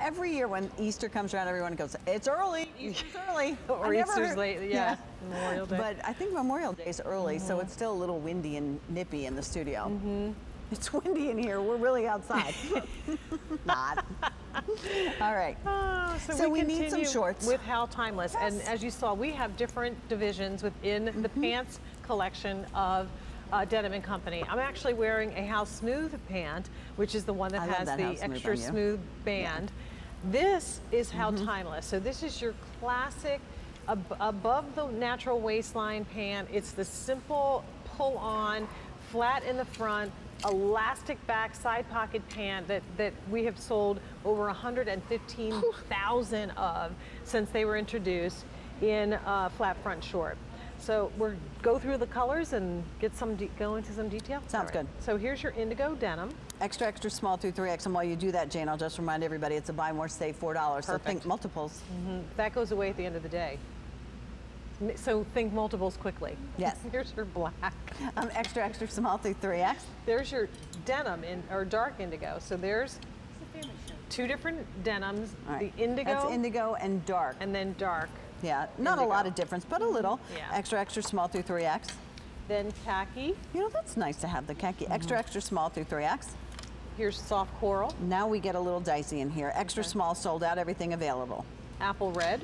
Every year when Easter comes around, everyone goes, "It's early. Easter's early." or Easter's heard- late. Yeah, Memorial Day. But I think Memorial Day is early, so Mm-hmm. it's still a little windy and nippy in the studio. It's windy in here. We're really outside. Not. All right. Ah, so, So we, we need some shorts. with How Timeless, and as you saw, we have different divisions within the Mm-hmm. pants collection of uh, Denim and Company. I'm actually wearing a How Smooth pant, which is the one that I has that the Smooth extra smooth band. This is How Mm-hmm. Timeless. So this is your classic ab- above the natural waistline pant. It's the simple pull on, flat in the front, elastic back side pocket pant that, that we have sold over 115,000 of since they were introduced in uh, flat front short. So we're go through the colors and get some de- go into some detail. Sounds good. So here's your indigo denim. Extra, extra small through 3X. And while you do that, Jane, I'll just remind everybody it's a buy more, save $4. So think Perfect. multiples. That goes away at the end of the day. So think multiples quickly. Yes. Here's your black. Um, extra, extra small through 3X. There's your denim in or dark indigo. So there's two different denims, right. the indigo That's indigo and dark. and then dark. Yeah, not a lot of difference, but a little. Yeah. Extra, extra small through 3X. Then khaki. You know, that's nice to have the khaki. Extra, Mm-hmm. extra small through 3X. Here's soft coral, Now we get a little dicey in here. Extra small sold out, everything available. apple red,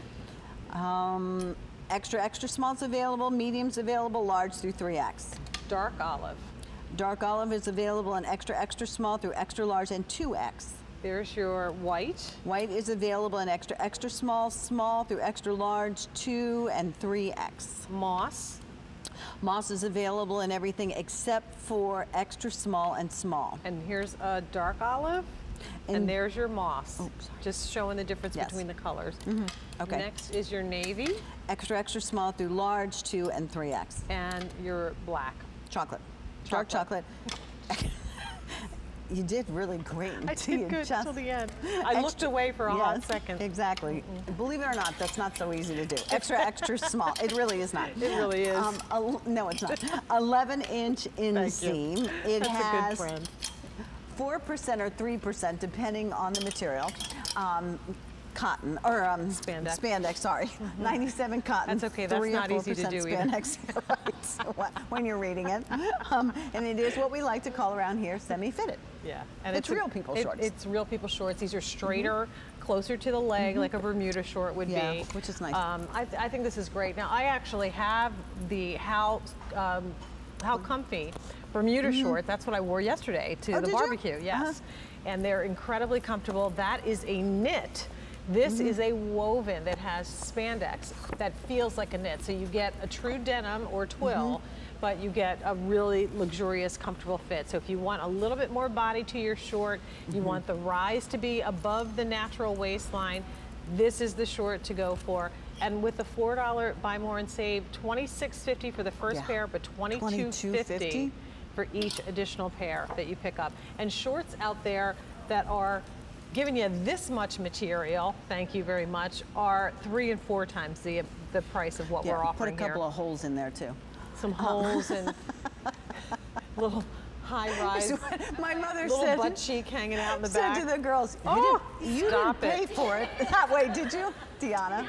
Um, extra, extra small's available, medium's available, large through 3X. dark olive. Dark olive is available in extra, extra small through extra large and 2X. There's your white. White is available in extra, extra small, small through extra large, 2 and 3X. Moss. Moss is available in everything except for extra small and small. And here's a dark olive. And, And- there's your moss. Oh. Just showing the difference Yes. Between the colors. Mm-hmm. Okay. Next is your navy Extra, extra small through large, 2 and 3X. and your black. Chocolate. Dark chocolate. you did really great I until did you good just- till the end. I looked away for a hot second. Exactly. Believe it or not, that's not so easy to do. Extra, extra small. It really is not. It really is. Um, no, it's not. 11 inch inseam. It That's a good has friend. 4% or 3%, depending on the material. Um, cotton, or um, Spandex. Spandex, sorry. 97 cotton. That's okay, that's not easy to do. Spandex, right, so when you're reading it. Um, and it is what we like to call around here semi-fitted. Yeah, and It's a- real people it- shorts. Mm-hmm. It's real people shorts. These are straighter, closer to the leg, like a Bermuda short would Yeah, be. which is nice. Um, I, th- I think this is great. Now, I actually have the how um, how comfy Bermuda short. That's what I wore yesterday to Mm-hmm. Oh, the did you? barbecue. Yes, Uh-huh. and they're incredibly comfortable. That is a knit. This Mm-hmm. is a woven that has spandex that feels like a knit. So you get a true denim or twill, Mm-hmm. but you get a really luxurious, comfortable fit. So if you want a little bit more body to your short, you Mm-hmm. want the rise to be above the natural waistline, this is the short to go for. And with the $4 buy more and save, $26.50 for the first Yeah. pair, but $22.50 $22.50? for each additional pair that you pick up. And shorts out there that are giving you this much material, thank you very much, are three and four times the the price of what Yeah, we're offering put a couple here. of holes in there too. Some um, holes and little high rise, My mother little said, butt cheek hanging out in the said back. to the girls, you Oh, didn't, you didn't it. pay for it that way, did you, Deanna?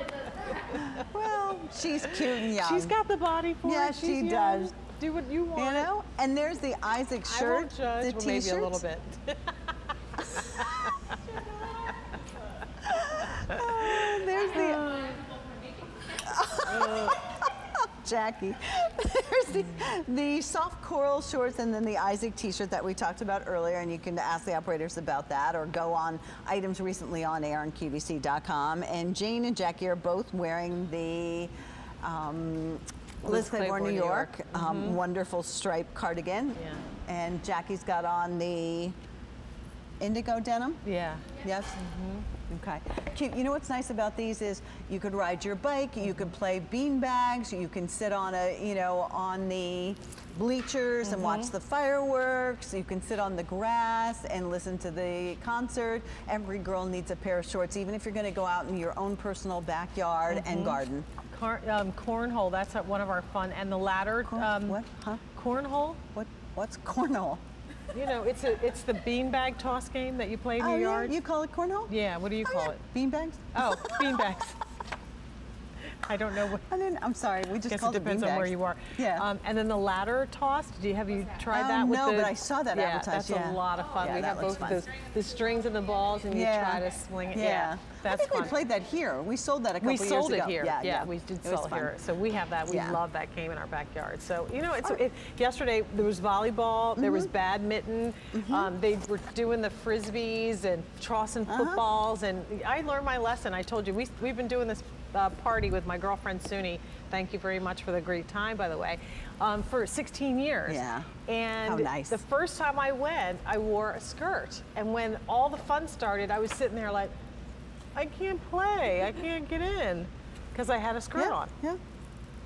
well, she's cute and young. She's got the body for Yeah, it. She's she young. does. Do what you want. You know, and there's the Isaac I shirt, won't judge. the well, t-shirts. maybe a little bit. Oh, there's the Jackie. There's the, the soft coral shorts and then the Isaac t-shirt that we talked about earlier, and you can ask the operators about that or go on items recently on air on QVC.com. And Jane and Jackie are both wearing the um, Liz Claiborne, New York, um, wonderful striped cardigan. Yeah. And Jackie's got on the indigo denim. Yeah. Yes. Okay. Cute. You know what's nice about these is you could ride your bike, you could play bean bags, you can sit on a, you know, on the bleachers and watch the fireworks. You can sit on the grass and listen to the concert. Every girl needs a pair of shorts, even if you're going to go out in your own personal backyard and garden. Car, um, cornhole, that's one of our fun. And the ladder. Corn- um, what? Huh? Cornhole? What? What's cornhole? You know, it's a it's the beanbag toss game that you play in Oh, your yeah? yard. You call it cornhole? yeah, what do you Oh, call yeah. it? Beanbags? Oh, beanbags. I don't know what. I didn't, I'm sorry, we just guess it depends on where you are. Yeah. Um, and then the ladder toss. Do you have you tried Oh, that with no, the? but I saw that yeah, advertised, That's yeah. a lot of fun. Yeah, we have both fun. those the strings and the balls, and you try to swing it. Yeah, that's I think fun. we played that here. We sold that a couple years ago. we sold it here. Yeah, Yeah, we did It sell it here. So we have that. We love that game in our backyard. So you know, it's right. it, yesterday there was volleyball, there Mm-hmm. was badminton. Um, they were doing the frisbees and tossing Uh-huh. footballs, and I learned my lesson. I told you we we've been doing this uh, party with my girlfriend Suni. Thank you very much for the great time, by the way. Um, for 16 years. Yeah. And How nice. the first time I went, I wore a skirt, and when all the fun started, I was sitting there like. I can't play. I can't get in because I had a skirt Yeah, on. yeah.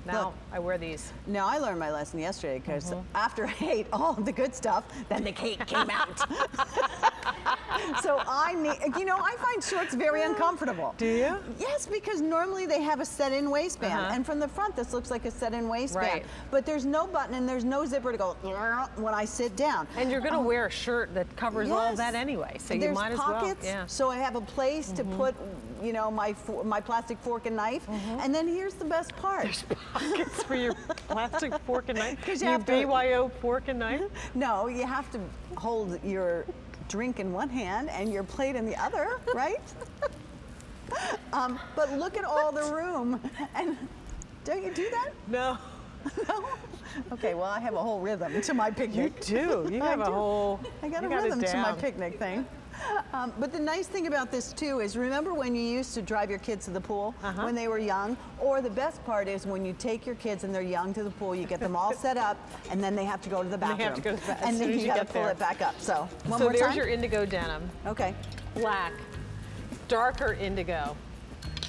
Now Look. I wear these. No, I learned my lesson yesterday because Mm-hmm. after I ate all the good stuff, then the cake came out. so I need, you know, I find shorts very uncomfortable. Do you? Yes, because normally they have a set-in waistband, Uh-huh. and from the front this looks like a set-in waistband. Right. But there's no button and there's no zipper to go when I sit down. And you're going to Um, wear a shirt that covers all Yes. that anyway, so you might as pockets, well. Yeah. so I have a place to Mm-hmm. put, you know, my my plastic fork and knife. And then here's the best part. Pockets for your plastic fork and knife. 'Cause you your have to- BYO fork and knife. No, you have to hold your drink in one hand and your plate in the other, right? um, but look at all the room, and don't you do that? No. No. Okay, well I have a whole rhythm to my You picnic. do. You I have a whole. I got a got rhythm to my picnic thing. Um, but the nice thing about this too is remember when you used to drive your kids to the pool Uh-huh. when they were young? Or the best part is when you take your kids and they're young to the pool, you get them all set up and then they have to go to the they bathroom. have to go to the ba- as and then you you gotta pull there. it back up. So one So more there's time. your indigo denim, okay. black, darker indigo,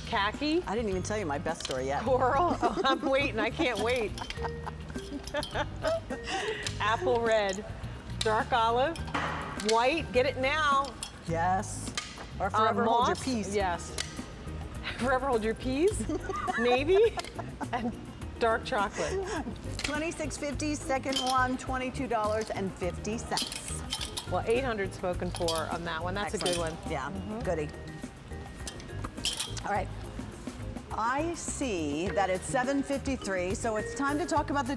khaki, I didn't even tell you my best story yet. coral. Oh, I'm waiting. I can't wait. Apple red, dark olive, white. Get it now. Yes. Or Uh, forever hold your peace. Yes. Forever hold your peas. Navy and dark chocolate. Twenty-six fifty. Second one, twenty-two dollars and fifty cents. Well, 800 spoken for on that one. That's a good one. Yeah, goody. All right. I see that it's 7:53, so it's time to talk about the